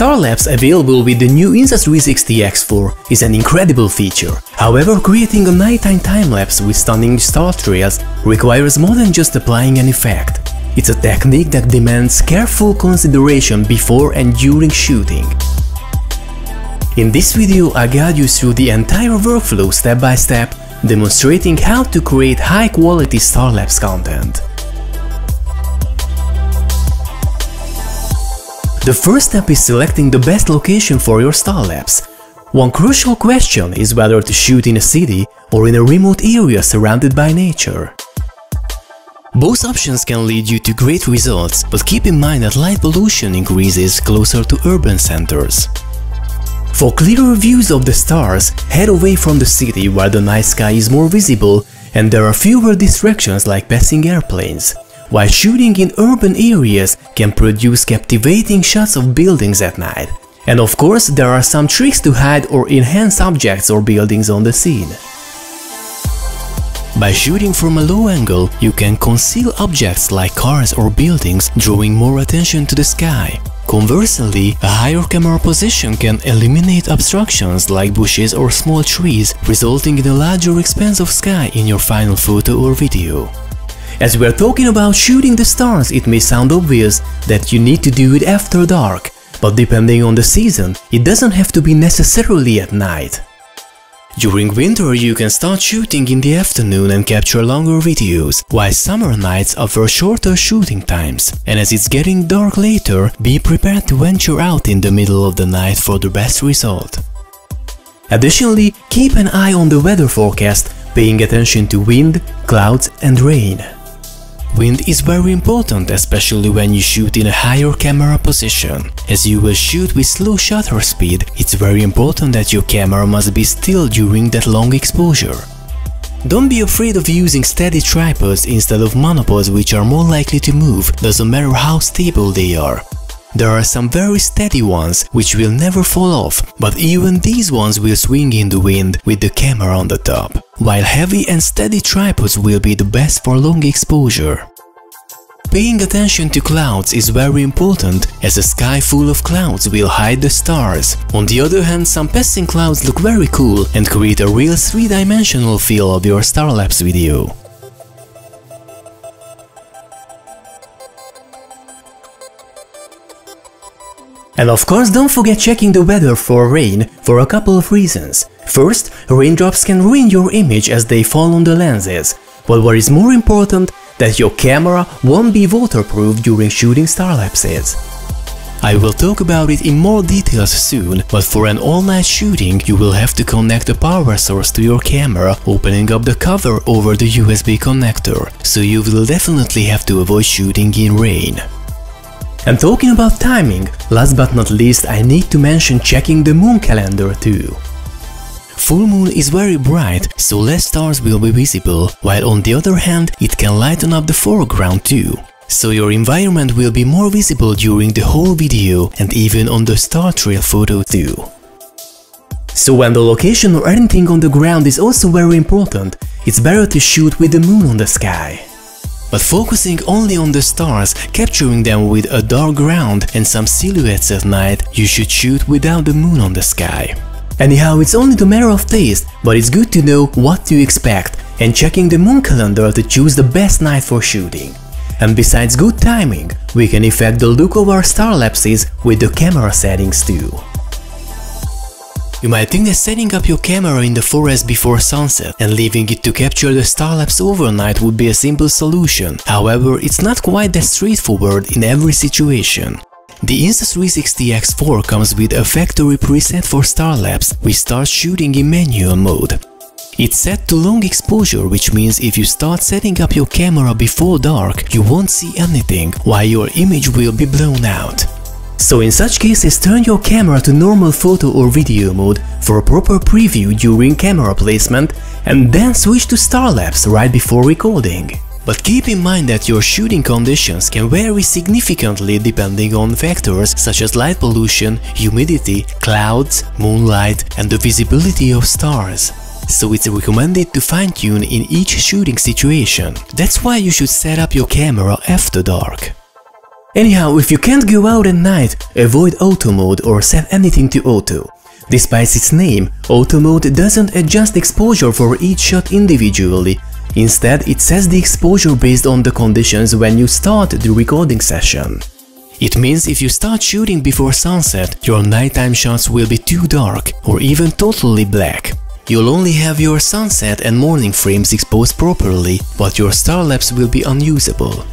Star-Lapse available with the new Insta360 X4 is an incredible feature. However, creating a nighttime time-lapse with stunning star trails requires more than just applying an effect. It's a technique that demands careful consideration before and during shooting. In this video I guide you through the entire workflow step by step, demonstrating how to create high quality star-lapse content. The first step is selecting the best location for your star-lapse. One crucial question is whether to shoot in a city or in a remote area surrounded by nature. Both options can lead you to great results, but keep in mind that light pollution increases closer to urban centers. For clearer views of the stars, head away from the city where the night sky is more visible and there are fewer distractions like passing airplanes while shooting in urban areas can produce captivating shots of buildings at night. And of course, there are some tricks to hide or enhance objects or buildings on the scene. By shooting from a low angle, you can conceal objects like cars or buildings, drawing more attention to the sky. Conversely, a higher camera position can eliminate obstructions like bushes or small trees, resulting in a larger expanse of sky in your final photo or video. As we are talking about shooting the stars, it may sound obvious that you need to do it after dark, but depending on the season, it doesn't have to be necessarily at night. During winter you can start shooting in the afternoon and capture longer videos, while summer nights offer shorter shooting times. And as it's getting dark later, be prepared to venture out in the middle of the night for the best result. Additionally, keep an eye on the weather forecast, paying attention to wind, clouds and rain. Wind is very important, especially when you shoot in a higher camera position. As you will shoot with slow shutter speed, it's very important that your camera must be still during that long exposure. Don't be afraid of using steady tripods instead of monopods which are more likely to move, doesn't matter how stable they are. There are some very steady ones which will never fall off, but even these ones will swing in the wind with the camera on the top, while heavy and steady tripods will be the best for long exposure. Paying attention to clouds is very important, as a sky full of clouds will hide the stars. On the other hand, some passing clouds look very cool and create a real three-dimensional feel of your star-lapse video. And of course don't forget checking the weather for rain for a couple of reasons. First, raindrops can ruin your image as they fall on the lenses, but what is more important, that your camera won't be waterproof during shooting star-lapses. I will talk about it in more details soon, but for an all-night shooting you will have to connect a power source to your camera, opening up the cover over the USB connector, so you will definitely have to avoid shooting in rain. And talking about timing, last but not least I need to mention checking the moon calendar too. Full moon is very bright, so less stars will be visible, while on the other hand it can lighten up the foreground too. So your environment will be more visible during the whole video and even on the star trail photo too. So when the location or anything on the ground is also very important, it's better to shoot with the moon on the sky. But focusing only on the stars, capturing them with a dark ground and some silhouettes at night, you should shoot without the moon on the sky. Anyhow, it's only a matter of taste, but it's good to know what to expect and checking the moon calendar to choose the best night for shooting. And besides good timing, we can effect the look of our star lapses with the camera settings too. You might think that setting up your camera in the forest before sunset and leaving it to capture the star-lapse overnight would be a simple solution, however it's not quite that straightforward in every situation. The Insta360 X4 comes with a factory preset for star-lapse, which starts shooting in manual mode. It's set to long exposure, which means if you start setting up your camera before dark, you won't see anything, while your image will be blown out. So in such cases turn your camera to normal photo or video mode for a proper preview during camera placement and then switch to star-lapse right before recording. But keep in mind that your shooting conditions can vary significantly depending on factors such as light pollution, humidity, clouds, moonlight and the visibility of stars. So it's recommended to fine-tune in each shooting situation. That's why you should set up your camera after dark. Anyhow, if you can't go out at night, avoid auto mode or set anything to auto. Despite its name, auto mode doesn't adjust exposure for each shot individually, instead it sets the exposure based on the conditions when you start the recording session. It means if you start shooting before sunset, your nighttime shots will be too dark or even totally black. You'll only have your sunset and morning frames exposed properly, but your star lapse will be unusable.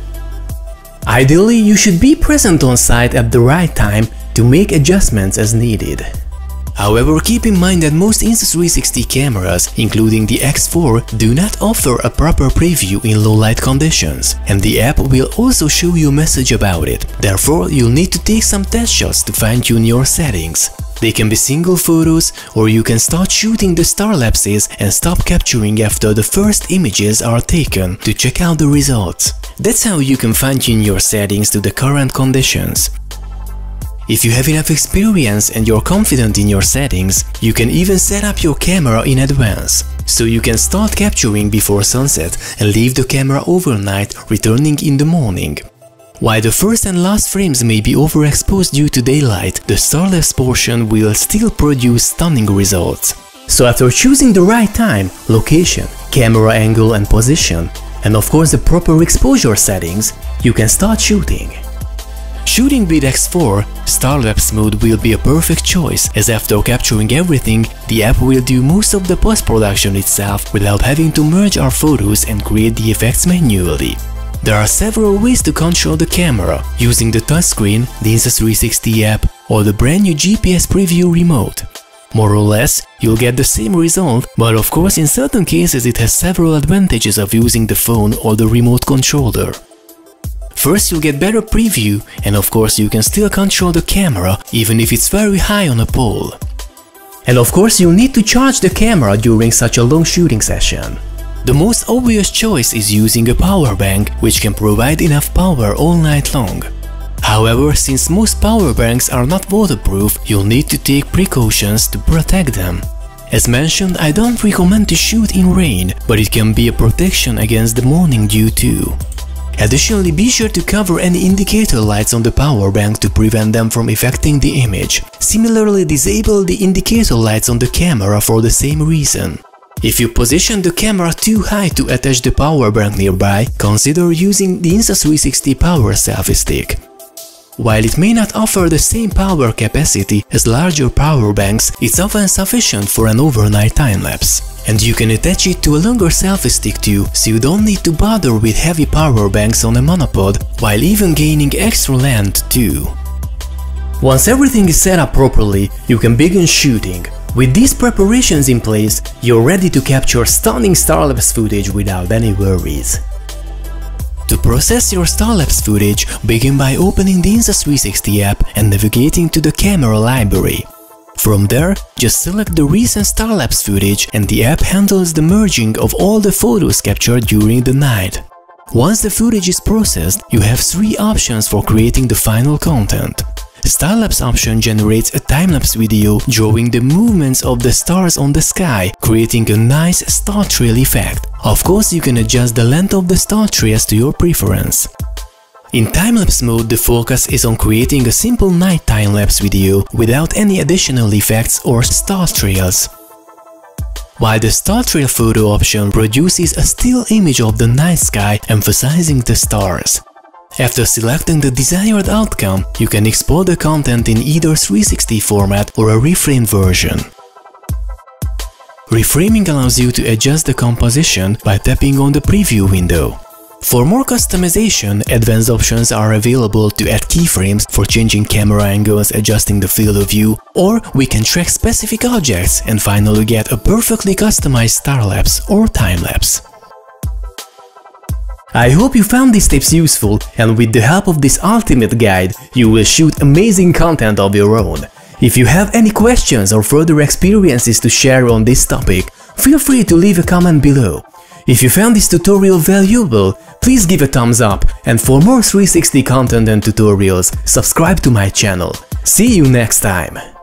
Ideally, you should be present on site at the right time to make adjustments as needed. However, keep in mind that most Insta360 cameras, including the X4, do not offer a proper preview in low light conditions, and the app will also show you a message about it. Therefore, you'll need to take some test shots to fine-tune your settings. They can be single photos, or you can start shooting the star lapses and stop capturing after the first images are taken to check out the results. That's how you can fine-tune your settings to the current conditions. If you have enough experience and you're confident in your settings, you can even set up your camera in advance, so you can start capturing before sunset and leave the camera overnight, returning in the morning. While the first and last frames may be overexposed due to daylight, the starlapse portion will still produce stunning results. So after choosing the right time, location, camera angle and position, and of course the proper exposure settings, you can start shooting. Shooting with X4, Starlapse mode will be a perfect choice as after capturing everything, the app will do most of the post-production itself without having to merge our photos and create the effects manually. There are several ways to control the camera, using the touchscreen, the Insta360 app or the brand new GPS preview remote. More or less, you'll get the same result, but of course in certain cases it has several advantages of using the phone or the remote controller. First you'll get better preview and of course you can still control the camera even if it's very high on a pole. And of course you'll need to charge the camera during such a long shooting session. The most obvious choice is using a power bank which can provide enough power all night long. However, since most power banks are not waterproof, you'll need to take precautions to protect them. As mentioned, I don't recommend to shoot in rain, but it can be a protection against the morning dew too. Additionally, be sure to cover any indicator lights on the power bank to prevent them from affecting the image. Similarly, disable the indicator lights on the camera for the same reason. If you position the camera too high to attach the power bank nearby, consider using the Insta360 Power Selfie Stick. While it may not offer the same power capacity as larger power banks, it's often sufficient for an overnight time-lapse. And you can attach it to a longer selfie stick too, so you don't need to bother with heavy power banks on a monopod, while even gaining extra length too. Once everything is set up properly, you can begin shooting. With these preparations in place, you're ready to capture stunning Starlapse footage without any worries. To process your Starlapse footage, begin by opening the Insta360 app and navigating to the camera library. From there, just select the recent Starlapse footage and the app handles the merging of all the photos captured during the night. Once the footage is processed, you have three options for creating the final content. The starlapse option generates a time-lapse video drawing the movements of the stars on the sky, creating a nice star trail effect. Of course, you can adjust the length of the star trails to your preference. In time-lapse mode, the focus is on creating a simple night time-lapse video without any additional effects or star trails. While the star trail photo option produces a still image of the night sky emphasizing the stars. After selecting the desired outcome, you can export the content in either 360 format or a reframed version. Reframing allows you to adjust the composition by tapping on the preview window. For more customization, advanced options are available to add keyframes for changing camera angles, adjusting the field of view, or we can track specific objects and finally get a perfectly customized star lapse or time lapse. I hope you found these tips useful and with the help of this ultimate guide, you will shoot amazing content of your own. If you have any questions or further experiences to share on this topic, feel free to leave a comment below. If you found this tutorial valuable, please give a thumbs up and for more 360 content and tutorials, subscribe to my channel. See you next time!